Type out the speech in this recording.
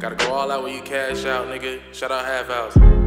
Gotta go all out when you cash out, nigga. Shout out Half House.